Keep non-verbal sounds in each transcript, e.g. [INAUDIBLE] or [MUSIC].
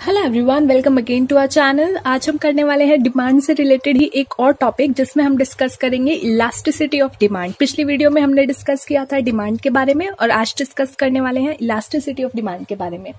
Hello everyone welcome again to our channel आज हम करने वाले हैं डिमांड से रिलेटेड ही एक और टॉपिक जिसमें हम डिस्कस करेंगे इलास्टिसिटी ऑफ़ डिमांड पिछली वीडियो में हमने डिस्कस किया था डिमांड के बारे में और आज डिस्कस करने वाले हैं इलास्टिसिटी ऑफ़ डिमांड के बारे में।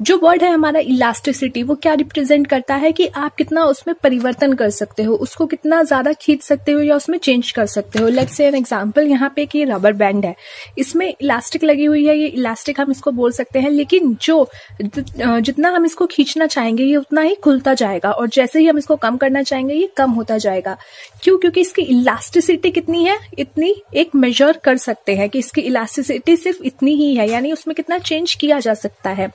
जो वर्ड है हमारा इलास्टिसिटी वो क्या रिप्रेजेंट करता है कि आप कितना उसमें परिवर्तन कर सकते हो, उसको कितना ज़्यादा खींच सकते हो या उसमें चेंज कर सकते हो। लेट्स से एन एग्ज़ाम्पल यहाँ पे कि रबर बैंड है। इसमें इलास्टिक लगी हुई है, ये इलास्टिक हम इसको बोल सकते हैं, लेकिन जो जितना हम इसको खींचना चाहेंगे, ये उतना ही खुलता जाएगा, और जैसे ही हम इसको कम करना चाहेंगे, ये कम होता जाएगा। क्यों? क्योंकि इसकी इलास्टिसिटी कितनी है? इतनी एक मेजर कर सकते हैं कि इसकी इलास्टिसिटी सिर्फ़ इतनी ही है, यानी उसमें कितना चेंज किया जा सकता है।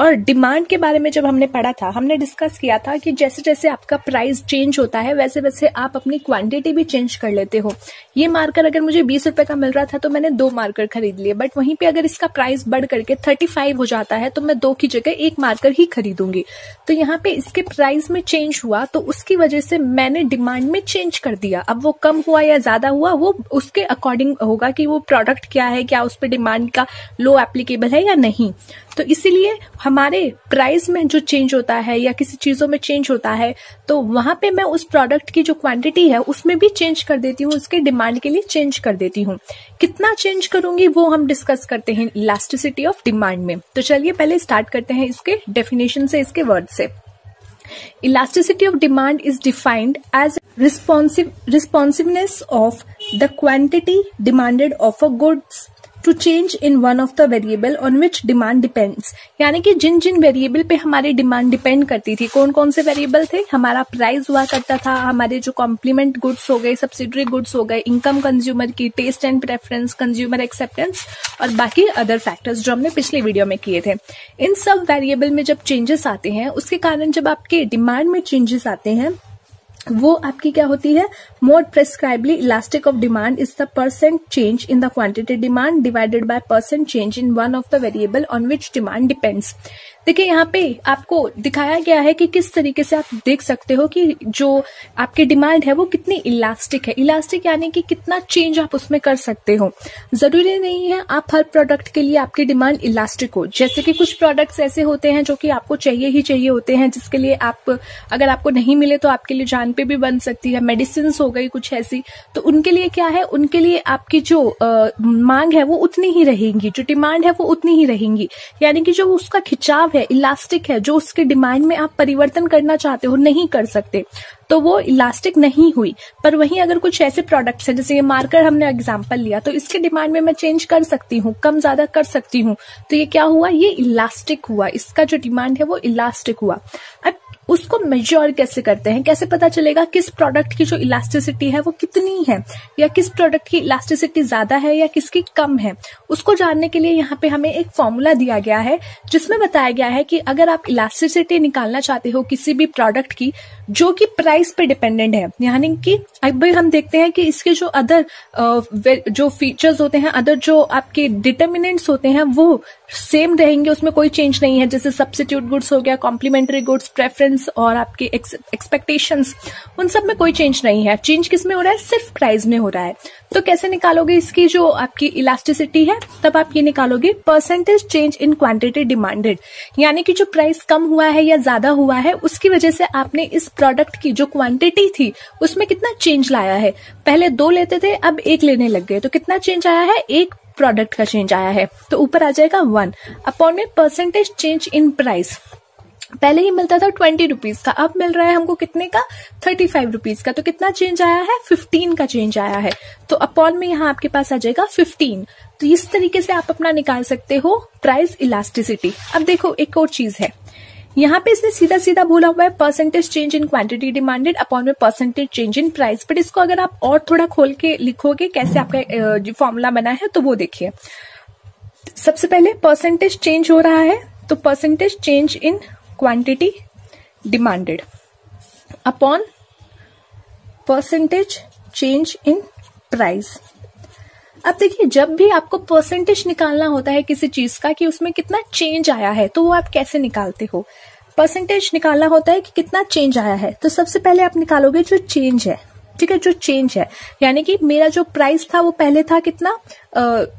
और डिमांड के बारे में जब हमने पढ़ा था, हमने डिस्कस किया था कि जैसे जैसे आपका प्राइस चेंज होता है वैसे वैसे आप अपनी क्वांटिटी भी चेंज कर लेते हो। ये मार्कर अगर मुझे बीस रुपए का मिल रहा था तो मैंने दो मार्कर खरीद लिए बट वहीं पे अगर इसका प्राइस बढ़ करके थर्टी फाइव हो जाता है तो मैं दो की जगह एक मार्कर ही खरीदूँगी। तो यहाँ पे इसके प्राइस में चेंज हुआ तो उसकी वजह से मैंने डिमांड में चेंज कर दिया। अब वो कम हुआ या ज़्यादा हुआ, वो उसके अकॉर्डिंग होगा कि वो प्रोडक्ट क्या है, क्या उस पर डिमांड का लो एप्लीकेबल है या नहीं। तो इसीलिए हमारे प्राइस में जो चेंज होता है या किसी चीज़ों में चेंज होता है तो वहाँ पे मैं उस प्रोडक्ट की जो क्वांटिटी है, उसमें भी चेंज कर देती हूँ, उसके डिमांड के लिए चेंज कर देती हूँ। कितना चेंज करूँगी वो हम डिस्कस करते हैं इलास्टिसिटी ऑफ़ डिमांड में। तो चलिए पहले स्टार्ट करते हैं इसके डेफिनेशन से, इसके वर्ड से। Elasticity of demand is defined as responsive, responsiveness of the quantity demanded of a goods to change in one of the variable on which demand depends यानी कि जिन जिन वेरिएबल पे हमारी डिमांड डिपेंड करती थी कौन कौन से वेरिएबल थे? हमारा प्राइस हुआ करता था, हमारे जो कॉम्प्लीमेंट गुड्स हो गए सब्सिडरी गुड्स हो गए इनकम कंज्यूमर की taste and preference consumer acceptance और बाकी अदर फैक्टर्स जो हमने पिछले वीडियो में किए थे। इन सब वेरिएबल में जब चेंजेस आते हैं, उसके कारण जब आपके डिमांड में चेंजेस आते हैं वो आपकी क्या होती है? More precisely elastic of demand is the percent change in the quantity demand divided by percent change in one of the variable on which demand depends देखिए यहाँ पे आपको दिखाया गया है कि किस तरीके से आप देख सकते हो कि जो आपकी डिमांड है वो कितनी इलास्टिक है। इलास्टिक यानी कि कितना चेंज आप उसमें कर सकते हो। ज़रूरी नहीं है आप हर प्रोडक्ट के लिए आपकी डिमांड इलास्टिक हो। जैसे कि कुछ प्रोडक्ट्स ऐसे होते हैं जो कि आपको चाहिए ही चाहिए होते हैं जिसके लिए आप अगर आपको नहीं मिले तो आपके लिए जान पे भी बन सकती है। मेडिसिन हो गई कुछ ऐसी। तो उनके लिए क्या है? उनके लिए आपकी जो आ, मांग है वो उतनी ही रहेगी। जो डिमांड है वो उतनी ही रहेंगी। यानी कि जो उसका खिंचाव है इलास्टिक है, जो उसके डिमांड में आप परिवर्तन करना चाहते हो, नहीं कर सकते। तो वो इलास्टिक नहीं हुई। पर वहीं अगर कुछ ऐसे प्रोडक्ट्स हैं, जैसे ये मार्कर हमने एग्ज़ाम्पल लिया तो इसके डिमांड में मैं चेंज कर सकती हूँ, कम ज़्यादा कर सकती हूँ। तो ये क्या हुआ? ये इलास्टिक हुआ। इसका जो डिमांड है, वो इलास्टिक हुआ। अब उसको मेजर कैसे करते हैं? कैसे पता चलेगा किस प्रोडक्ट की जो इलास्टिसिटी है वो कितनी है? या किस प्रोडक्ट की इलास्टिसिटी ज़्यादा है या किसकी कम है? उसको जानने के लिए यहाँ पे हमें एक फॉर्मूला दिया गया है, जिसमें बताया गया है कि अगर आप इलास्टिसिटी निकालना चाहते हो किसी भी प्रोडक्ट की, जो कि प्राइस पे डिपेंडेंट है, यानी कि अब हम देखते हैं कि इसके जो अदर जो फीचर्स होते हैं अदर जो आपके डिटर्मिनेंट्स होते हैं, वो सेम रहेंगे, उसमें कोई चेंज नहीं है, जैसे सब्सिट्यूट गुड्स हो गया कॉम्प्लीमेंट्री गुड्स प्रेफरेंस और आपके एक्सपेक्टेशंस उन सब में कोई चेंज नहीं है। चेंज किसमें हो रहा है? सिर्फ़ प्राइस में हो रहा है। तो कैसे निकालोगे इसकी जो आपकी इलास्टिसिटी है, तब आप ये निकालोगे percentage change in quantity demanded यानी कि जो प्राइस कम हुआ है या ज़्यादा हुआ है, उसकी वजह से आपने इस प्रोडक्ट की जो क्वांटिटी थी, उसमें कितना चेंज लाया है। पहले दो लेते थे, अब एक लेने लग गए। तो कितना चेंज आया है? एक प्रोडक्ट का चेंज आया है। तो ऊपर आ जाएगा वन अपॉन में परसेंटेज चेंज इन प्राइस पहले ही मिलता था ट्वेंटी रुपीज़ का, अब मिल रहा है हमको कितने का? थर्टी फाइव रुपीज़ का। तो कितना चेंज आया है? फिफ्टीन का चेंज आया है। तो अपॉन में यहाँ आपके पास आ जाएगा फिफ्टीन तो इस तरीके से आप अपना निकाल सकते हो प्राइस इलास्टिसिटी अब देखो, एक और चीज़ है। यहाँ पे इसने सीधा सीधा बोला हुआ है percentage change in quantity demanded upon में percentage change in price but इसको अगर आप और थोड़ा खोल के लिखोगे कैसे आपका जो फॉर्मूला बना है तो वो देखिए। सबसे पहले परसेंटेज चेंज हो रहा है तो percentage change in quantity demanded upon percentage change in price अब देखिए, जब भी आपको परसेंटेज निकालना होता है किसी चीज़ का कि उसमें कितना चेंज आया है तो वो आप कैसे निकालते हो? परसेंटेज निकालना होता है कि कितना चेंज आया है तो सबसे पहले आप निकालोगे जो चेंज है। ठीक है जो चेंज है यानी कि मेरा जो प्राइस था वो पहले था कितना?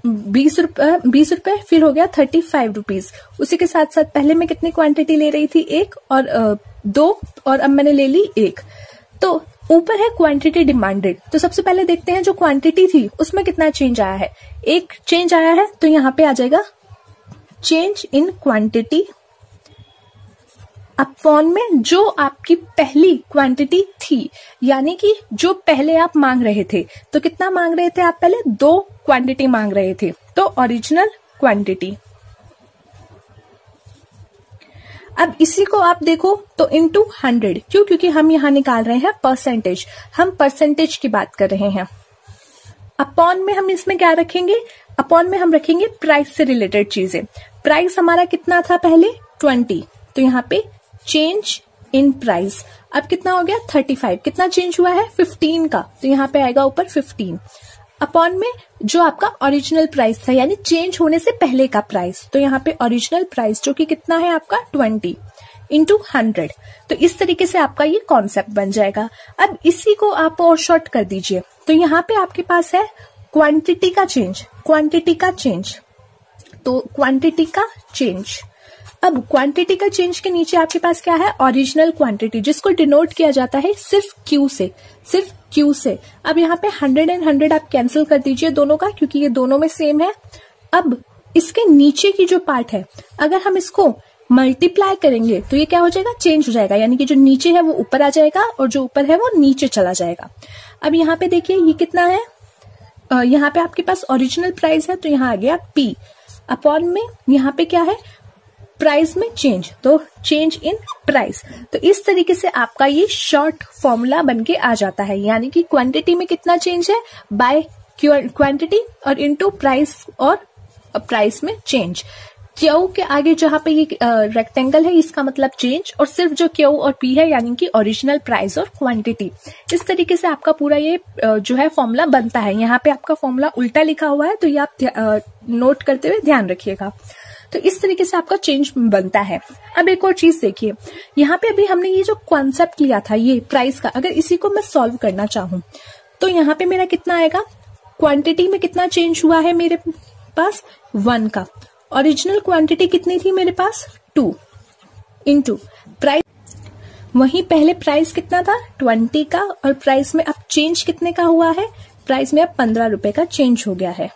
बीस रुपए बीस रुपए फिर हो गया थर्टी फाइव रुपीज़ उसी के साथ साथ पहले मैं कितनी क्वांटिटी ले रही थी? एक और आ, दो और अब मैंने ले ली एक. तो ऊपर है क्वांटिटी डिमांडेड तो सबसे पहले देखते हैं जो क्वांटिटी थी उसमें कितना चेंज आया है? एक चेंज आया है तो यहाँ पे आ जाएगा चेंज इन क्वांटिटी अपॉन में जो आपकी पहली क्वांटिटी थी, यानी कि जो पहले आप मांग रहे थे। तो कितना मांग रहे थे आप पहले? दो क्वांटिटी मांग रहे थे। तो ओरिजिनल क्वांटिटी अब इसी को आप देखो तो इंटू हंड्रेड क्यों? क्योंकि हम यहाँ निकाल रहे हैं परसेंटेज हम परसेंटेज की बात कर रहे हैं। अपॉन में हम इसमें क्या रखेंगे? अपॉन में हम रखेंगे प्राइस से रिलेटेड चीज़ें। प्राइस हमारा कितना था पहले? ट्वेंटी तो यहाँ पे चेंज इन प्राइस अब कितना हो गया? थर्टी फाइव कितना चेंज हुआ है? फिफ्टीन का। तो यहाँ पे आएगा ऊपर फिफ्टीन अपॉन में जो आपका ओरिजिनल प्राइस था, यानी चेंज होने से पहले का प्राइस तो यहाँ पे ओरिजिनल प्राइस जो कि कितना है आपका? ट्वेंटी इंटू हंड्रेड तो इस तरीके से आपका ये कॉन्सेप्ट बन जाएगा। अब इसी को आप और शॉर्ट कर दीजिए। तो यहाँ पे आपके पास है क्वांटिटी का चेंज क्वांटिटी का चेंज तो क्वांटिटी का चेंज अब क्वांटिटी का चेंज के नीचे आपके पास क्या है? ओरिजिनल क्वांटिटी जिसको डिनोट किया जाता है सिर्फ़ क्यू से, सिर्फ़ क्यू से। अब यहाँ पे हंड्रेड एंड हंड्रेड आप कैंसिल कर दीजिए दोनों का, क्योंकि ये दोनों में सेम है। अब इसके नीचे की जो पार्ट है, अगर हम इसको मल्टीप्लाई करेंगे तो ये क्या हो जाएगा? चेंज हो जाएगा। यानी कि जो नीचे है, वो ऊपर आ जाएगा और जो ऊपर है, वो नीचे चला जाएगा। अब यहाँ पे देखिए, ये कितना है? यहाँ पे आपके पास ओरिजिनल प्राइस है तो यहाँ आ गया पी अपॉन में यहाँ पे क्या है? प्राइस में चेंज तो चेंज इन प्राइस तो इस तरीके से आपका ये शॉर्ट फॉर्मूला बन के आ जाता है। यानी कि क्वांटिटी में कितना चेंज है? बाय क्वांटिटी और इनटू प्राइस और प्राइस में चेंज क्यू के आगे जहाँ पे ये रेक्टेंगल है, इसका मतलब चेंज और सिर्फ़ जो क्यू और पी है, यानी कि ओरिजिनल प्राइस और क्वांटिटी इस तरीके से आपका पूरा ये जो है फॉर्मूला बनता है। यहाँ पे आपका फॉर्मूला उल्टा लिखा हुआ है तो ये आप नोट करते हुए ध्यान रखिएगा। तो इस तरीके से आपका चेंज बनता है। अब एक और चीज़ देखिए। यहाँ पे अभी हमने ये जो कॉन्सेप्ट लिया था, ये प्राइस का, अगर इसी को मैं सॉल्व करना चाहूँ तो यहाँ पे मेरा कितना आएगा? क्वांटिटी में कितना चेंज हुआ है मेरे पास? वन का। ओरिजिनल क्वांटिटी कितनी थी मेरे पास? टू इंटू प्राइस वहीं पहले प्राइस कितना था? ट्वेंटी का। और प्राइस में अब चेंज कितने का हुआ है? प्राइस में अब पंद्रह रुपए का चेंज हो गया है।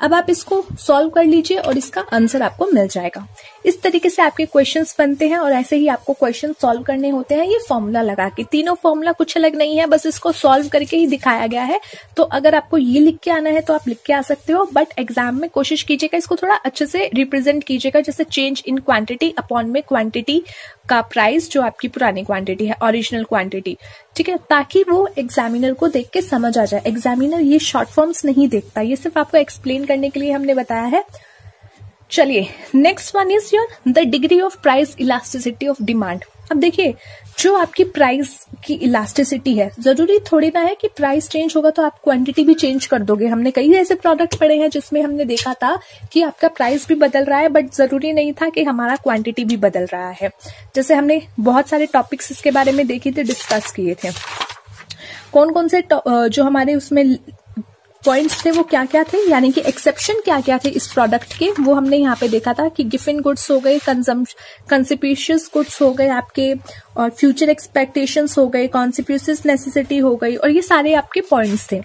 अब आप इसको सॉल्व कर लीजिए और इसका आंसर आपको मिल जाएगा। इस तरीके से आपके क्वेश्चंस बनते हैं और ऐसे ही आपको क्वेश्चन सॉल्व करने होते हैं। ये फॉर्मूला लगा के। तीनों फॉर्मूला कुछ अलग नहीं है, बस इसको सॉल्व करके ही दिखाया गया है। तो अगर आपको ये लिख के आना है तो आप लिख के आ सकते हो बट एग्ज़ाम में कोशिश कीजिएगा इसको थोड़ा अच्छे से रिप्रेजेंट कीजिएगा, जैसे चेंज इन क्वांटिटी अपॉन में क्वांटिटी का प्राइस जो आपकी पुरानी क्वांटिटी है ओरिजिनल क्वांटिटी ठीक है? ताकि वो एग्जामिनर को देख के समझ आ जाए। एग्जामिनर ये शॉर्ट फॉर्म्स नहीं देखता। ये सिर्फ़ आपको एक्सप्लेन करने के लिए हमने बताया है। चलिए next one is your the degree of price elasticity of demand अब देखिए, जो आपकी प्राइस की इलास्टिसिटी है, ज़रूरी थोड़ी ना है कि प्राइस चेंज होगा तो आप क्वांटिटी भी चेंज कर दोगे। हमने कई ऐसे प्रोडक्ट पड़े हैं जिसमें हमने देखा था कि आपका प्राइस भी बदल रहा है बट ज़रूरी नहीं था कि हमारा क्वांटिटी भी बदल रहा है। जैसे हमने बहुत सारे टॉपिक्स इसके बारे में देखे थे डिस्कस किए थे। कौन कौन से जो हमारे उसमें पॉइंट्स थे वो क्या क्या थे? यानी कि एक्सेप्शन क्या क्या थे इस प्रोडक्ट के? वो हमने यहाँ पे देखा था कि गिफिन गुड्स हो गए कंसिपिशियस गुड्स हो गए आपके, और फ्यूचर एक्सपेक्टेशंस हो गए कॉन्सिप्यूसिस नेसेसिटी हो गई, और ये सारे आपके पॉइंट्स थे।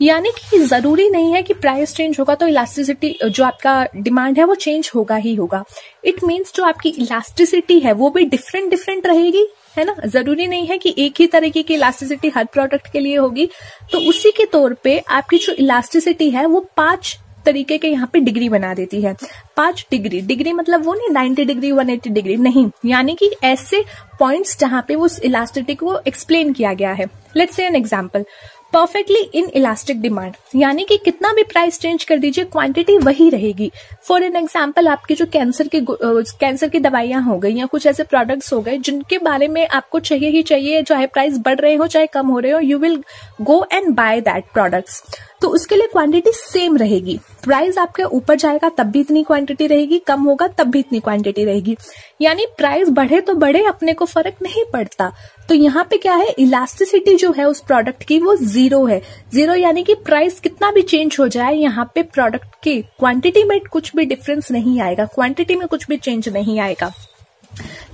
यानी कि ज़रूरी नहीं है कि प्राइस चेंज होगा तो इलास्टिसिटी जो आपका डिमांड है वो चेंज होगा ही होगा। इट मीन्स जो आपकी इलास्टिसिटी है वो भी डिफरेंट डिफरेंट रहेगी है ना? ज़रूरी नहीं है कि एक ही तरीके की इलास्टिसिटी हर प्रोडक्ट के लिए होगी। तो उसी के तौर पे आपकी जो इलास्टिसिटी है, वो पाँच तरीके के यहाँ पे डिग्री बना देती है। पाँच डिग्री डिग्री मतलब वो नहीं ninety degree one eighty degree नहीं। यानी कि ऐसे पॉइंट्स जहाँ पे वो इलास्टिसिटी को एक्सप्लेन किया गया है। Let's say an example perfectly inelastic demand यानी कि कितना भी प्राइस चेंज कर दीजिए क्वांटिटी वही रहेगी। फॉर एन एग्ज़ाम्पल आपके जो कैंसर के कैंसर की दवाइयाँ हो गई या कुछ ऐसे प्रोडक्ट्स हो गए, जिनके बारे में आपको चाहिए ही चाहिए, चाहे प्राइस बढ़ रहे हो, चाहे कम हो रहे हो you will go and buy that products तो उसके लिए क्वांटिटी सेम रहेगी। प्राइस आपके ऊपर जाएगा, तब भी इतनी क्वांटिटी रहेगी, कम होगा, तब भी इतनी क्वांटिटी रहेगी। यानी प्राइस बढ़े तो बढ़े, अपने को फ़र्क नहीं पड़ता। तो यहाँ पे क्या है? इलास्टिसिटी जो है उस प्रोडक्ट की, वो ज़ीरो है। ज़ीरो यानी कि प्राइस कितना भी चेंज हो जाए, यहाँ पे प्रोडक्ट की क्वांटिटी में कुछ भी डिफरेंस नहीं आएगा। क्वांटिटी में कुछ भी चेंज नहीं आएगा।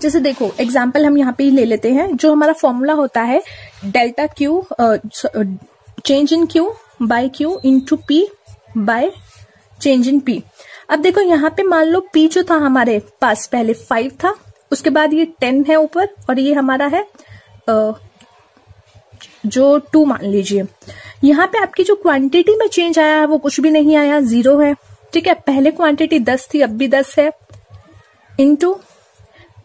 जैसे देखो एग्ज़ाम्पल हम यहाँ पे ले लेते हैं। जो हमारा फॉर्मूला होता है delta Q change in Q by Q into P by change in P अब देखो यहाँ पे मान लो पी जो था हमारे पास पहले फाइव था, उसके बाद ये टेन है ऊपर और ये हमारा है जो टू मान लीजिए। यहाँ पे आपकी जो क्वांटिटी में चेंज आया है, वो कुछ भी नहीं आया ज़ीरो है। ठीक है, पहले क्वांटिटी दस थी, अब भी दस है। इनटू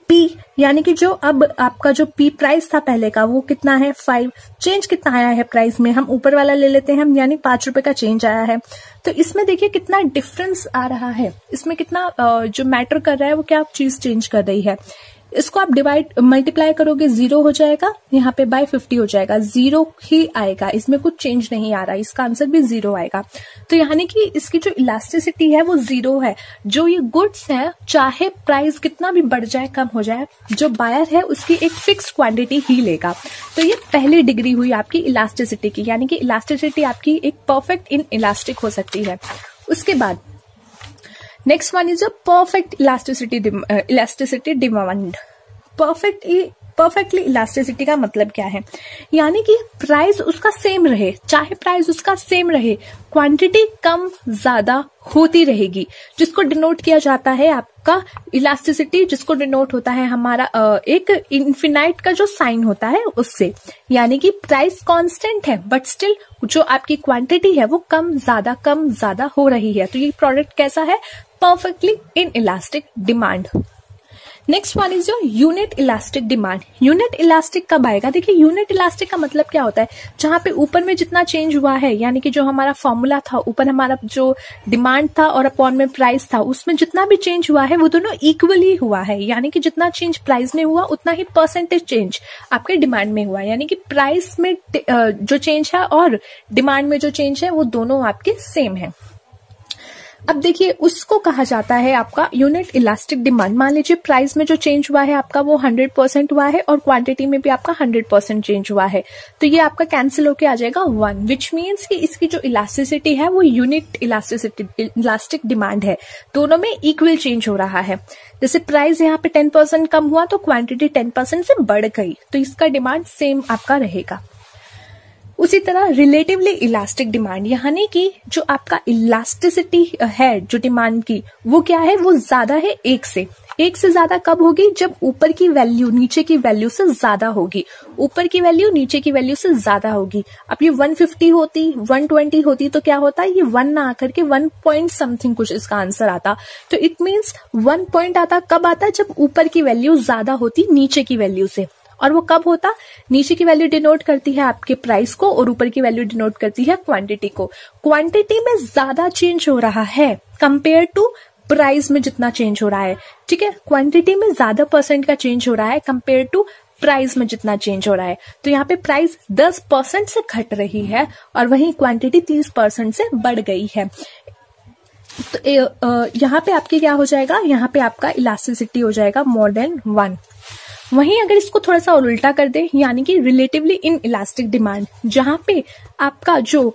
पी यानी कि जो अब आपका जो पी प्राइस था पहले का, वो कितना है? फाइव चेंज कितना आया है प्राइस में? हम ऊपर वाला ले लेते हैं, हम यानी पाँच रुपए का चेंज आया है। तो इसमें देखिए कितना डिफरेंस आ रहा है। इसमें कितना जो मैटर कर रहा है, वो क्या चीज़ चेंज कर रही है? इसको आप डिवाइड मल्टीप्लाई करोगे ज़ीरो हो जाएगा, यहाँ पे बाय फिफ्टी हो जाएगा ज़ीरो ही आएगा, इसमें कुछ चेंज नहीं आ रहा, इसका आंसर भी ज़ीरो आएगा। तो यानी कि इसकी जो इलास्टिसिटी है, वो ज़ीरो है। जो ये गुड्स है, चाहे प्राइस कितना भी बढ़ जाए, कम हो जाए, जो बायर है, उसकी एक फिक्स क्वांटिटी ही लेगा। तो ये पहली डिग्री हुई आपकी इलास्टिसिटी की, यानी कि इलास्टिसिटी आपकी एक परफेक्ट इन इलास्टिक हो सकती है। उसके बाद next one is a perfect elasticity elasticity demand perfect perfectly elasticity का मतलब क्या है? यानी कि प्राइस उसका सेम रहे, चाहे प्राइस उसका सेम रहे क्वांटिटी कम ज़्यादा होती रहेगी। जिसको डिनोट किया जाता है आपका इलास्टिसिटी जिसको डिनोट होता है हमारा एक इन्फिनाइट का जो साइन होता है उससे। यानी कि प्राइस कांस्टेंट है बट स्टिल जो आपकी क्वांटिटी है वो कम ज़्यादा कम ज़्यादा हो रही है। तो ये प्रोडक्ट कैसा है? Perfectly inelastic demand next one is your unit elastic demand unit elastic कब आएगा? देखिए यूनिट इलास्टिक का मतलब क्या होता है? जहाँ पे ऊपर में जितना चेंज हुआ है, यानी कि जो हमारा फॉर्मूला था, ऊपर हमारा जो डिमांड था और अपॉन में प्राइस था, उसमें जितना भी चेंज हुआ है, वो दोनों इक्वली हुआ है। यानी कि जितना चेंज प्राइस में हुआ, उतना ही परसेंटेज चेंज आपके डिमांड में हुआ यानी कि प्राइस में जो चेंज है और डिमांड में जो चेंज है, वो दोनों आपके सेम है। अब देखिए, उसको कहा जाता है आपका यूनिट इलास्टिक डिमांड मान लीजिए प्राइस में जो चेंज हुआ है आपका, वो हंड्रेड परसेंट हुआ है और क्वांटिटी में भी आपका हंड्रेड परसेंट चेंज हुआ है। तो ये आपका कैंसिल होके आ जाएगा वन विच मीन्स कि इसकी जो इलास्टिसिटी है, वो यूनिट इलास्टिसिटी इलास्टिक डिमांड है। दोनों में इक्वल चेंज हो रहा है। जैसे प्राइस यहाँ पे टेन परसेंट कम हुआ तो क्वांटिटी टेन परसेंट से बढ़ गई। तो इसका डिमांड सेम आपका रहेगा। उसी तरह रिलेटिवली इलास्टिक डिमांड यानी कि जो आपका इलास्टिसिटी है, जो डिमांड की, वो क्या है? वो ज़्यादा है एक से। एक से ज़्यादा कब होगी? जब ऊपर की वैल्यू नीचे की वैल्यू से ज़्यादा होगी। ऊपर की वैल्यू नीचे की वैल्यू से ज़्यादा होगी। अब ये 150 होती 120 होती तो क्या होता? ये वन ना आकर के वन पॉइंट समथिंग कुछ इसका आंसर आता। तो इट मीन्स वन पॉइंट आता, कब आता? जब ऊपर की वैल्यू ज़्यादा होती, नीचे की वैल्यू से। और वो कब होता? नीचे की वैल्यू डिनोट करती है आपके प्राइस को और ऊपर की वैल्यू डिनोट करती है क्वांटिटी को। क्वांटिटी में ज़्यादा चेंज हो रहा है कंपेयर टू प्राइस में जितना चेंज हो रहा है। ठीक है? क्वांटिटी में ज़्यादा परसेंट का चेंज हो रहा है कंपेयर टू प्राइस में जितना चेंज हो रहा है। तो यहाँ पे प्राइस 10 परसेंट से घट रही है और वहीं क्वांटिटी 30 परसेंट से बढ़ गई है। तो यहाँ पे आपके क्या हो जाएगा? यहाँ पे आपका इलास्टिसिटी हो जाएगा मोर देन वन वहीं अगर इसको थोड़ा सा और उल्टा कर दे, यानी कि रिलेटिवली इन इलास्टिक डिमांड जहाँ पे आपका जो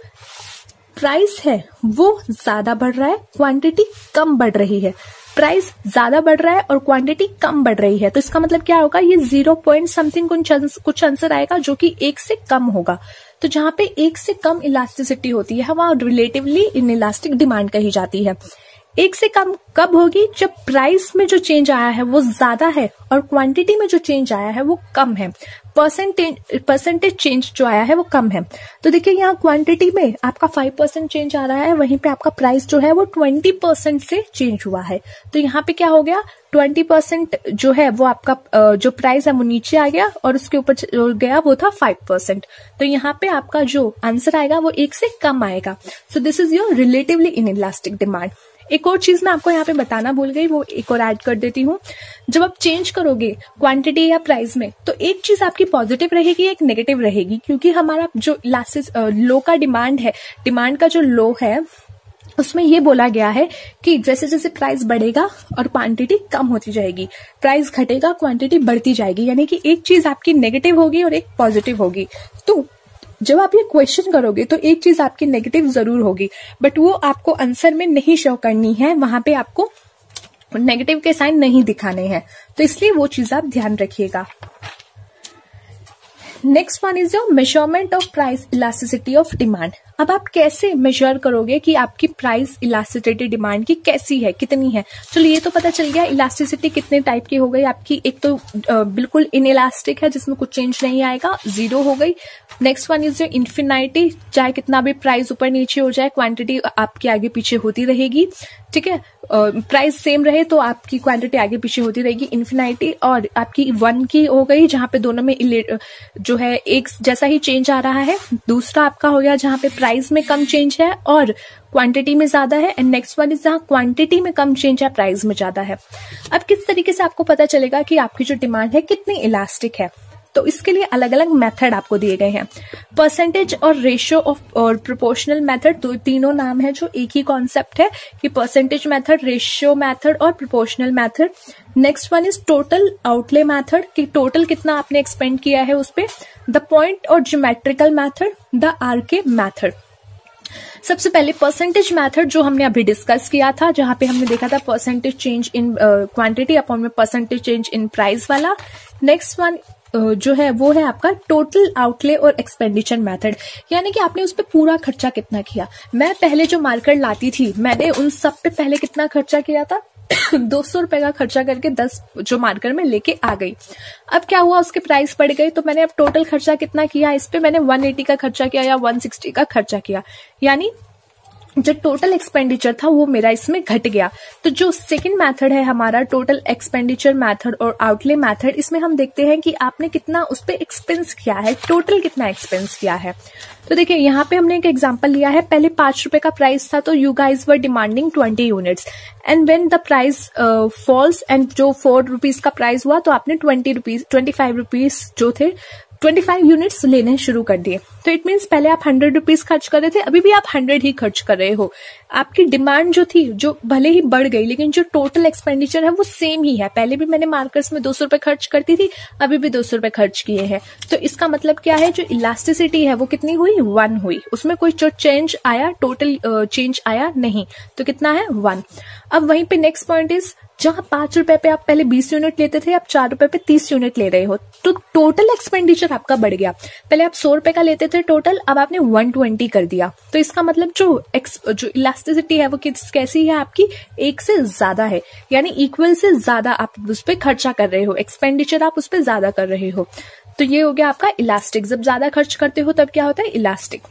प्राइस है, वो ज़्यादा बढ़ रहा है क्वांटिटी कम बढ़ रही है। प्राइस ज़्यादा बढ़ रहा है और क्वांटिटी कम बढ़ रही है। तो इसका मतलब क्या होगा? ये ज़ीरो पॉइंट समथिंग कुछ आंसर आएगा जो कि एक से कम होगा। तो जहाँ पे एक से कम इलास्टिसिटी होती है, वहाँ रिलेटिवली इन इलास्टिक डिमांड कही जाती है। एक से कम कब होगी जब प्राइस में जो चेंज आया है वो ज़्यादा है और क्वांटिटी में जो चेंज आया है वो कम है। परसेंटेज परसेंटेज चेंज जो आया है वो कम है। तो देखिए यहाँ क्वांटिटी में आपका फाइव परसेंट चेंज आ रहा है, वहीं पे आपका प्राइस जो है वो ट्वेंटी परसेंट से चेंज हुआ है। तो यहाँ पे क्या हो गया? ट्वेंटी परसेंट जो है वो आपका जो प्राइस है वो नीचे आ गया और उसके ऊपर गया वो था फाइव परसेंट तो यहाँ पे आपका जो आंसर आएगा वो एक से कम आएगा। So this is your relatively inelastic demand एक और चीज़ मैं आपको यहाँ पे बताना भूल गई, वो एक और ऐड कर देती हूँ। जब आप चेंज करोगे क्वांटिटी या प्राइस में तो एक चीज़ आपकी पॉजिटिव रहेगी, एक नेगेटिव रहेगी, क्योंकि हमारा जो इलास्टिस लो का डिमांड है डिमांड का जो लो है, उसमें ये बोला गया है कि जैसे जैसे प्राइस बढ़ेगा और क्वांटिटी कम होती जाएगी प्राइस घटेगा क्वांटिटी बढ़ती जाएगी, यानी कि एक चीज़ आपकी नेगेटिव होगी और एक पॉजिटिव होगी। तो जब आप ये क्वेश्चन करोगे तो एक चीज़ आपकी नेगेटिव ज़रूर होगी। बट वो आपको आंसर में नहीं शो करनी है, वहाँ पे आपको नेगेटिव के साइन नहीं दिखाने हैं। तो इसलिए वो चीज़ आप ध्यान रखिएगा। Next one is your measurement of price elasticity of demand अब आप कैसे मेजर करोगे कि आपकी प्राइस इलास्टिसिटी डिमांड की कैसी है, कितनी है? चलो ये तो पता चल गया इलास्टिसिटी कितने टाइप की हो गई। आपकी एक तो बिल्कुल इन इलास्टिक है, जिसमें कुछ चेंज नहीं आएगा ज़ीरो हो गई। Next one is your infinity चाहे कितना भी प्राइस ऊपर नीचे हो जाए क्वांटिटी आपके आगे पीछे होती रहेगी, ठीक है? प्राइस सेम रहे तो आपकी क्वांटिटी आगे पीछे होती रहेगी इन्फिनाइटी और आपकी वन की हो गई, जहाँ पे दोनों में जो है, एक जैसा ही चेंज आ रहा है। दूसरा आपका हो गया जहाँ पे प्राइस में कम चेंज है और क्वांटिटी में ज़्यादा है एंड नेक्स्ट वन इज़ जहाँ क्वांटिटी में कम चेंज है प्राइस में ज़्यादा है। अब किस तरीके से आपको पता चलेगा कि आपकी जो डिमांड है, कितनी इलास्टिक है? तो इसके लिए अलग अलग मेथड आपको दिए गए हैं। परसेंटेज और रेशियो ऑफ़ और प्रोपोर्शनल मेथड दो, तीनों नाम है जो एक ही कॉन्सेप्ट है कि परसेंटेज मेथड रेशियो मेथड और proportional method next one is total outlay method कि टोटल कितना आपने एक्सपेंड किया है उस पर द पॉइंट और geometrical method the arc method सबसे पहले परसेंटेज मेथड जो हमने अभी डिस्कस किया था, जहाँ पे हमने देखा था percentage change in quantity upon में परसेंटेज चेंज इन प्राइस वाला। नेक्स्ट वन जो है, वो है आपका टोटल आउटले और एक्सपेंडिचर मेथड यानी कि आपने उस पर पूरा खर्चा कितना किया? मैं पहले जो मार्कर लाती थी, मैंने उन सब पे पहले कितना खर्चा किया था? [COUGHS] दो सौ रुपए का खर्चा करके दस जो मार्कर में लेके आ गई। अब क्या हुआ, उसके प्राइस बढ़ गई तो मैंने अब टोटल खर्चा कितना किया? इस पे मैंने 180 का खर्चा किया या 160 का खर्चा किया? यानी जो टोटल एक्सपेंडिचर था, वो मेरा इसमें घट गया। तो जो सेकंड मेथड है हमारा टोटल एक्सपेंडिचर मेथड और आउटले मेथड इसमें हम देखते हैं कि आपने कितना उस पर एक्सपेंस किया है टोटल कितना एक्सपेंस किया है। तो देखिए, यहाँ पे हमने एक एग्जांपल लिया है। पहले पाँच रुपए का प्राइस था तो you guys were demanding twenty units and when the price falls and जो फोर रुपीज़ का प्राइस हुआ तो आपने twenty rupees twenty five rupees जो थे 25 यूनिट्स लेने शुरू कर दिए। तो इट मीन्स पहले आप हंड्रेड रुपीज़ खर्च कर रहे थे, अभी भी आप हंड्रेड ही खर्च कर रहे हो। आपकी डिमांड जो थी, जो भले ही बढ़ गई, लेकिन जो टोटल एक्सपेंडिचर है, वो सेम ही है। पहले भी मैंने मार्कर्स में दो सौ रुपए खर्च करती थी, अभी भी दो सौ रुपए खर्च किए हैं। तो इसका मतलब क्या है, जो इलास्टिसिटी है, वो कितनी हुई? वन हुई। उसमें कोई जो चेंज आया टोटल चेंज आया नहीं। तो कितना है? वन अब वहीं पे नेक्स्ट पॉइंट इज़ जहाँ पाँच रुपए पे आप पहले बीस यूनिट लेते थे आप चार रुपए पे तीस यूनिट ले रहे हो। तो टोटल एक्सपेंडिचर आपका बढ़ गया। पहले आप सौ रुपए का लेते थे टोटल अब आपने वन ट्वेंटी कर दिया। तो इसका मतलब जो एक्स जो इलास्टिसिटी है वो किस, कैसी है आपकी? एक से ज़्यादा है। यानी इक्वल से ज़्यादा आप उस पर खर्चा कर रहे हो। एक्सपेंडिचर आप उस पर ज़्यादा कर रहे हो। तो ये हो गया आपका इलास्टिक जब ज़्यादा खर्च करते हो, तब क्या होता है? इलास्टिक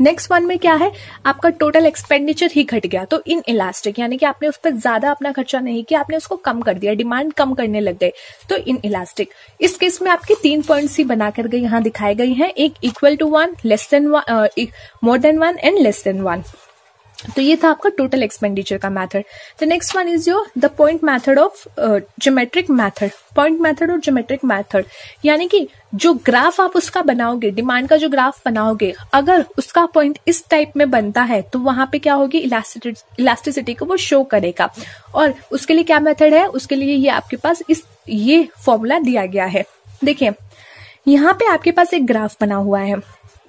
नेक्स्ट वन में क्या है? आपका टोटल एक्सपेंडिचर ही घट गया तो इन इलास्टिक यानी कि आपने उस पर ज़्यादा अपना खर्चा नहीं किया, आपने उसको कम कर दिया डिमांड कम करने लग गए तो इन इलास्टिक इस केस में आपके तीन पॉइंट्स ही बना गए यहाँ दिखाई गई हैं, एक equal to one less than more than one and less than one तो ये था आपका टोटल एक्सपेंडिचर का मेथड तो next one is your the point method of geometric method point method और जोमेट्रिक मेथड यानी कि जो ग्राफ आप उसका बनाओगे डिमांड का जो ग्राफ बनाओगे, अगर उसका पॉइंट इस टाइप में बनता है तो वहाँ पे क्या होगी? इलास्टिसिटी को वो शो करेगा. और उसके लिए क्या मेथड है? उसके लिए ये आपके पास इस, ये फॉर्मूला दिया गया है. देखिए, यहाँ पे आपके पास एक ग्राफ बना हुआ है.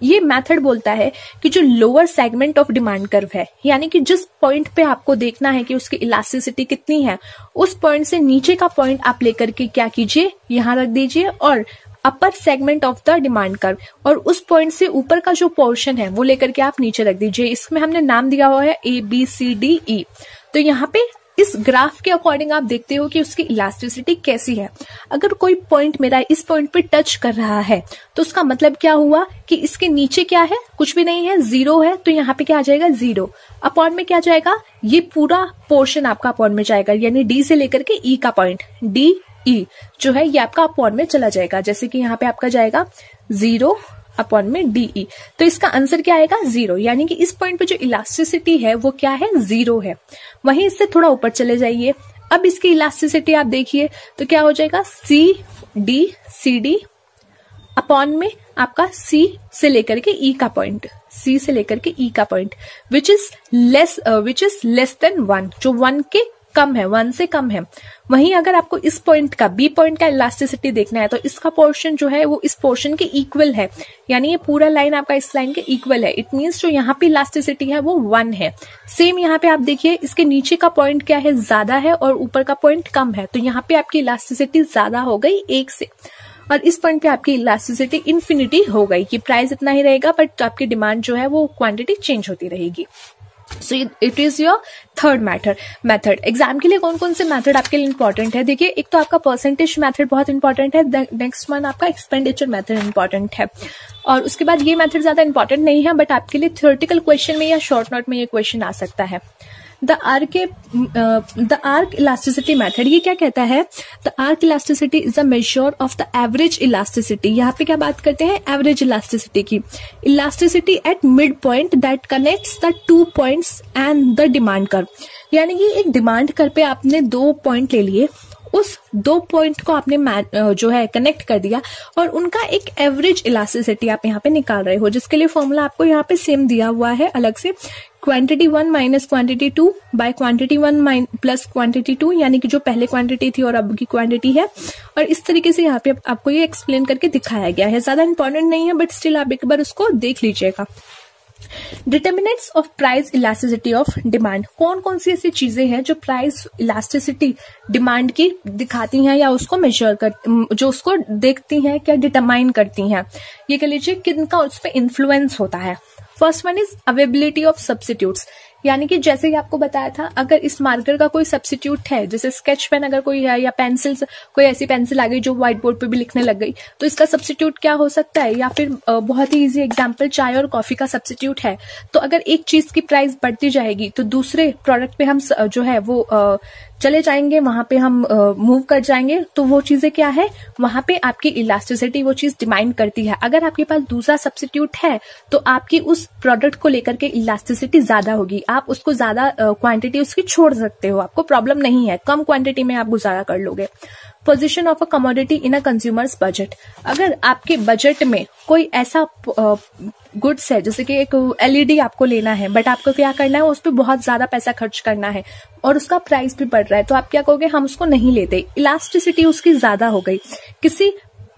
ये मेथड बोलता है कि जो lower segment of demand curve है, यानी कि जिस पॉइंट पे आपको देखना है कि उसकी इलास्टिसिटी कितनी है, उस पॉइंट से नीचे का पॉइंट आप लेकर के क्या कीजिए? यहाँ रख दीजिए और upper segment of the demand curve और उस पॉइंट से ऊपर का जो पोर्शन है, वो लेकर के आप नीचे रख दीजिए। इसमें हमने नाम दिया हुआ है A B C D E तो यहाँ पे इस ग्राफ के अकॉर्डिंग आप देखते हो कि उसकी इलास्टिसिटी कैसी है। अगर कोई पॉइंट मेरा इस पॉइंट पे टच कर रहा है तो उसका मतलब क्या हुआ कि इसके नीचे क्या है? कुछ भी नहीं है, ज़ीरो है तो यहाँ पे क्या आ जाएगा? ज़ीरो। अपॉन में क्या जाएगा? ये पूरा पोर्शन आपका अपॉन में जाएगा, यानी डी से लेकर के ई e का पॉइंट। डी, ई जो है, ये आपका अपॉन में चला जाएगा। जैसे कि यहाँ पे आपका जाएगा ज़ीरो अपॉन में डीई तो इसका आंसर क्या आएगा? ज़ीरो यानी कि इस पॉइंट पे जो इलास्टिसिटी है, वो क्या है? ज़ीरो है. वहीं इससे थोड़ा ऊपर चले जाइए। अब इसकी इलास्टिसिटी आप देखिए तो क्या हो जाएगा? C D C D upon में आपका सी से लेकर के ई का पॉइंट सी से लेकर के ई का point which is less which is less than one जो वन के कम है वन से कम है। वहीं अगर आपको इस पॉइंट का बी पॉइंट का इलास्टिसिटी देखना है तो इसका पोर्शन जो है, वो इस पोर्शन के इक्वल है। यानी ये पूरा लाइन आपका इस लाइन के इक्वल है। इट मीन्स जो यहाँ पे इलास्टिसिटी है, वो वन है। सेम यहाँ पे आप देखिए, इसके नीचे का पॉइंट क्या है? ज़्यादा है और ऊपर का पॉइंट कम है। तो यहाँ पे आपकी इलास्टिसिटी ज़्यादा हो गई एक से। और इस पॉइंट पे आपकी इलास्टिसिटी इन्फिनिटी हो गई। कि प्राइस इतना ही रहेगा बट आपकी डिमांड जो है, वो क्वांटिटी चेंज होती रहेगी। So it is your third method method exam के लिए कौन कौन से मैथड आपके लिए इंपॉर्टेंट है? देखिए, एक तो आपका परसेंटेज मैथड बहुत इंपॉर्टेंट है नेक्स्ट वन आपका एक्सपेंडिचर मैथड इंपॉर्टेंट है. और उसके बाद ये मैथड ज़्यादा इंपॉर्टेंट नहीं है बट आपके लिए थियोरटिकल क्वेश्चन में या शॉर्ट नोट में ये क्वेश्चन आ सकता है. The arc the arc elasticity method ये क्या कहता है? The arc elasticity is the measure of the average elasticity यहाँ पे क्या बात करते हैं? एवरेज इलास्टिसिटी की। Elasticity at mid point that connect the two point and the demand curve यानी कि एक डिमांड कर पे आपने दो पॉइंट ले लिए उस दो पॉइंट को आपने जो है कनेक्ट कर दिया और उनका एक एवरेज इलास्टिसिटी आप यहाँ पे निकाल रहे हो, जिसके लिए फॉर्मूला आपको यहाँ पे सेम दिया हुआ है अलग से quantity one minus quantity two by quantity one plus quantity two यानी कि जो पहले क्वांटिटी थी और अब की क्वांटिटी है। और इस तरीके से यहाँ पे आपको ये एक्सप्लेन करके दिखाया गया है। ज़्यादा इंपॉर्टेंट नहीं है बट स्टिल आप एक बार उसको देख लीजिएगा। Determinants of price elasticity of demand कौन कौन सी ऐसी चीज़ें हैं जो प्राइस इलास्टिसिटी डिमांड की दिखाती हैं या उसको मेजर कर, जो उसको देखती हैं क्या डिटरमाइन करती हैं? ये कह लीजिए किनका उस पर इन्फ्लुएंस होता है। First one is availability of substitutes यानी कि जैसे ही आपको बताया था, अगर इस मार्कर का कोई सब्सिट्यूट है, जैसे स्केच पेन अगर कोई है या पेंसिल कोई ऐसी पेंसिल आ गई जो व्हाइट बोर्ड पर भी लिखने लग गई तो इसका सब्सिट्यूट क्या हो सकता है? या फिर बहुत ही इजी एग्ज़ाम्पल चाय और कॉफ़ी का सब्सिट्यूट है। तो अगर एक चीज़ की प्राइस बढ़ती जाएगी तो दूसरे प्रोडक्ट पे हम जो है वो चले जाएँगे, वहाँ पे हम मूव कर जाएँगे तो वो चीज़ें क्या है? वहाँ पे आपकी इलास्टिसिटी वो चीज़ डिमांड करती है। अगर आपके पास दूसरा सब्सिट्यूट है तो आपकी उस प्रोडक्ट को लेकर के इलास्टिसिटी ज़्यादा होगी। आप उसको ज़्यादा क्वांटिटी उसकी छोड़ सकते हो। आपको प्रॉब्लम नहीं है। कम क्वांटिटी में आप गुजारा कर लोगे। Position of a commodity in a consumer's budget अगर आपके बजट में कोई ऐसा गुड्स है, जैसे कि एक एलईडी आपको लेना है बट आपको क्या करना है, उस पर बहुत ज़्यादा पैसा खर्च करना है, और उसका प्राइस भी बढ़ रहा है तो आप क्या कहोगे, हम उसको नहीं लेते। इलास्टिसिटी उसकी ज़्यादा हो गई। किसी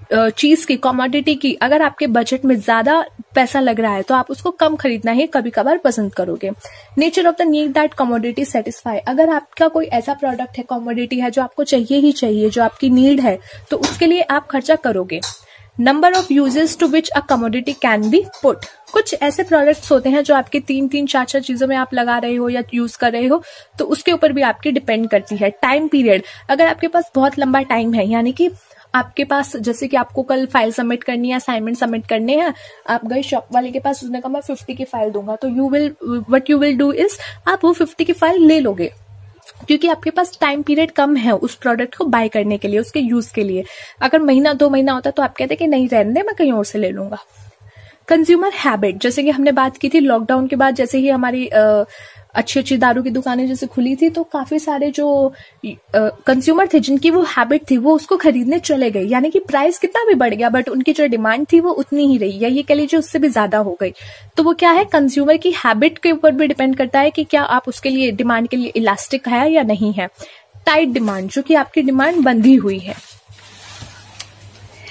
चीज़ की कॉमोडिटी की, अगर आपके बजट में ज़्यादा पैसा लग रहा है तो आप उसको कम खरीदना ही कभी कभार पसंद करोगे। Nature of the need that commodity satisfy अगर आपका कोई ऐसा प्रोडक्ट है कॉमोडिटी है, जो आपको चाहिए ही चाहिए, जो आपकी नीड है तो उसके लिए आप खर्चा करोगे। Number of uses to which a commodity can be put कुछ ऐसे प्रोडक्ट्स होते हैं जो आपके तीन तीन, चार चार चीज़ों में आप लगा रहे हो या यूज़ कर रहे हो तो उसके ऊपर भी आपकी डिपेंड करती है। टाइम पीरियड अगर आपके पास बहुत लंबा टाइम है, यानी कि आपके पास, जैसे कि आपको कल फ़ाइल सबमिट करनी है असाइनमेंट सबमिट करने हैं, आप गए शॉप वाले के पास, उसने कहा, मैं फिफ्टी की फ़ाइल दूँगा। तो you will what you will do is आप वो फिफ्टी की फ़ाइल ले लोगे। क्योंकि आपके पास टाइम पीरियड कम है उस प्रोडक्ट को बाय करने के लिए, उसके यूज़ के लिए। अगर महीना, दो महीना होता तो आप कहते कि नहीं, रहने मैं कहीं और से ले लूँगा। कंज्यूमर हैबिट जैसे कि हमने बात की थी लॉकडाउन के बाद जैसे ही हमारी अच्छी अच्छी दारू की दुकानें जैसे खुली थी तो काफ़ी सारे जो कंज्यूमर थे, जिनकी वो हैबिट थी, वो उसको खरीदने चले गए। यानी कि प्राइस कितना भी बढ़ गया बट उनकी जो डिमांड थी, वो उतनी ही रही। या ये कह लीजिए, उससे भी ज़्यादा हो गई। तो वो क्या है कंज्यूमर की हैबिट के ऊपर भी डिपेंड करता है कि क्या आप उसके लिए डिमांड के लिए इलास्टिक है या नहीं है। टाइट डिमांड जो कि आपकी डिमांड बंधी हुई है।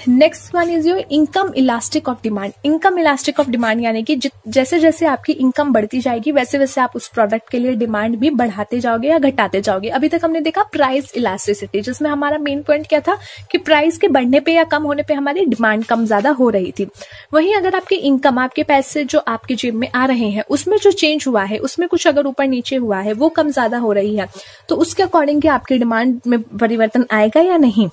Next one is your income elastic of demand income elastic of demand यानी कि जैसे जैसे आपकी इनकम बढ़ती जाएगी, वैसे वैसे आप उस प्रोडक्ट के लिए डिमांड भी बढ़ाते जाओगे या घटाते जाओगे। अभी तक हमने देखा प्राइस इलास्टिसिटी जिसमें हमारा मेन पॉइंट क्या था कि प्राइस के बढ़ने पे या कम होने पे हमारी डिमांड कम ज़्यादा हो रही थी। वहीं अगर आपकी इनकम आपके पैसे जो आपके जेब में आ रहे हैं, उसमें जो चेंज हुआ है, उसमें कुछ अगर ऊपर नीचे हुआ है, वो कम ज़्यादा हो रही है तो उसके अकॉर्डिंग आपकी डिमांड में परिवर्तन आएगा या नहीं?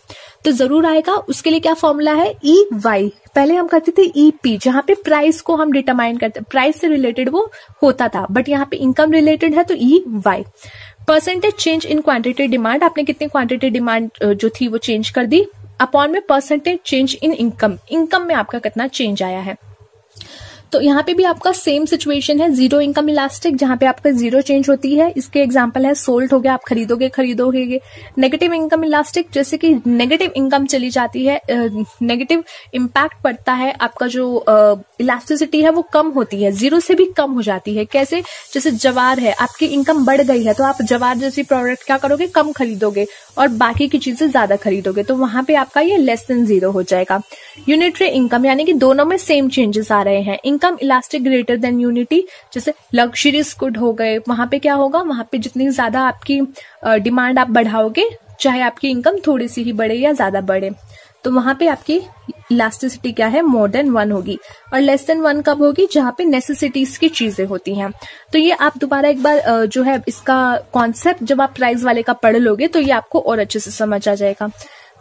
तो ज़रूर आएगा। उसके लिए क्या फॉर्मूला है? ई e वाई पहले हम करते थे ई e जहाँ पे प्राइस को हम डिटरमाइन करते प्राइस से रिलेटेड वो होता था। बट यहाँ पे इनकम रिलेटेड है तो E Y percentage change in quantity demand आपने कितनी क्वांटिटी डिमांड जो थी वो चेंज कर दी? अपॉन में percentage change in income income में आपका कितना चेंज आया है? तो यहाँ पे भी आपका सेम सिचुएशन है ज़ीरो इनकम इलास्टिक जहाँ पे आपका ज़ीरो चेंज होती है। इसके एग्जांपल है सोल्ट हो गया, आप खरीदोगे खरीदोगे। नेगेटिव इनकम इलास्टिक जैसे कि नेगेटिव इनकम चली जाती है नेगेटिव इम्पैक्ट पड़ता है, आपका जो इलास्टिसिटी है, वो कम होती है। ज़ीरो से भी कम हो जाती है। कैसे? जैसे जवार है, आपकी इनकम बढ़ गई है तो आप जवार जैसी प्रोडक्ट क्या करोगे? कम खरीदोगे और बाकी की चीज़ें ज़्यादा खरीदोगे। तो वहाँ पे आपका ये लेस देन ज़ीरो हो जाएगा। यूनिटरी इनकम यानी कि दोनों में सेम चेंजेस आ रहे हैं। Income elastic greater than unity जैसे लग्जरीज गुड हो गए, वहाँ पे क्या होगा? वहाँ पे जितनी ज़्यादा आपकी डिमांड आप बढ़ाओगे, चाहे आपकी इनकम थोड़ी सी ही बढ़े या ज़्यादा बढ़े तो वहाँ पे आपकी इलास्टिसिटी क्या है? मोर देन वन होगी। और लेस देन वन कब होगी? जहाँ पे नेसेसिटीज की चीज़ें होती हैं। तो ये आप दोबारा एक बार जो है इसका कॉन्सेप्ट जब आप प्राइस वाले का पढ़ लोगे तो ये आपको और अच्छे से समझ आ जाएगा।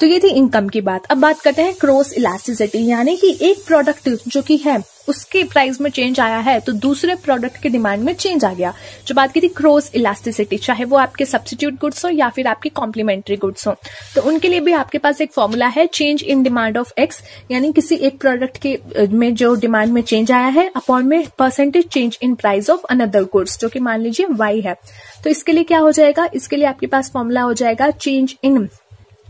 तो ये थी इनकम की बात। अब बात करते हैं क्रॉस इलास्टिसिटी यानी कि एक प्रोडक्ट जो कि है, उसके प्राइस में चेंज आया है तो दूसरे प्रोडक्ट के डिमांड में चेंज आ गया। जो बात की थी क्रॉस इलास्टिसिटी चाहे वो आपके सब्सिट्यूट गुड्स हो या फिर आपके कॉम्प्लीमेंट्री गुड्स हो। तो उनके लिए भी आपके पास एक फॉर्मूला है change in demand of X यानी किसी एक प्रोडक्ट के में जो डिमांड में चेंज आया है अपॉन में percentage change in price of another goods जो कि मान लीजिए वाई है। तो इसके लिए क्या हो जाएगा? इसके लिए आपके पास फॉर्मूला हो जाएगा change in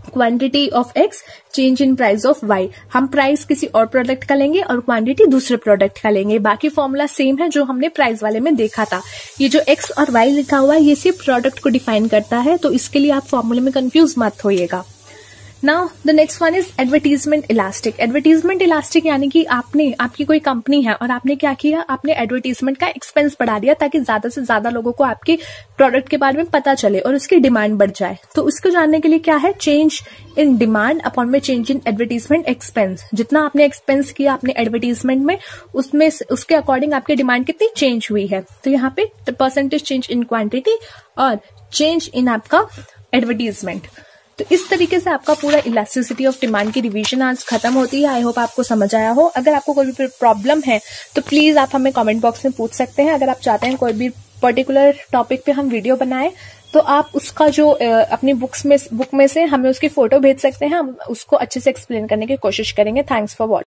quantity of X change in price of Y हम प्राइस किसी और प्रोडक्ट का लेंगे और क्वांटिटी दूसरे प्रोडक्ट का लेंगे। बाकी फॉर्मूला सेम है जो हमने प्राइस वाले में देखा था। ये जो एक्स और वाई लिखा हुआ है, ये सिर्फ़ प्रोडक्ट को डिफाइन करता है तो इसके लिए आप फॉर्मूले में कंफ्यूज मत होइएगा। Now the next one is advertisement elastic advertisement elastic यानी कि आपने, आपकी कोई कंपनी है और आपने क्या किया? आपने एडवर्टीजमेंट का एक्सपेंस बढ़ा दिया ताकि ज़्यादा से ज़्यादा लोगों को आपके प्रोडक्ट के बारे में पता चले और उसकी डिमांड बढ़ जाए। तो उसको जानने के लिए क्या है? चेंज इन डिमांड अपॉन में चेंज इन एडवर्टीजमेंट एक्सपेंस जितना आपने एक्सपेंस किया अपने एडवर्टीजमेंट में, उसमें उसके अकॉर्डिंग आपकी डिमांड कितनी चेंज हुई है। तो यहाँ पे परसेंटेज चेंज इन क्वांटिटी और चेंज इन आपका एडवर्टीजमेंट तो इस तरीके से आपका पूरा इलास्टिसिटी ऑफ़ डिमांड की रिविजन आज खत्म होती है। आई होप आपको समझ आया हो। अगर आपको कोई भी प्रॉब्लम है तो प्लीज़ आप हमें कॉमेंट बॉक्स में पूछ सकते हैं। अगर आप चाहते हैं कोई भी पर्टिकुलर टॉपिक पे हम वीडियो बनाए तो आप उसका जो अपनी बुक्स में बुक में से हमें उसकी फ़ोटो भेज सकते हैं। हम उसको अच्छे से एक्सप्लेन करने की कोशिश करेंगे। Thanks for watching